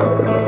Bye.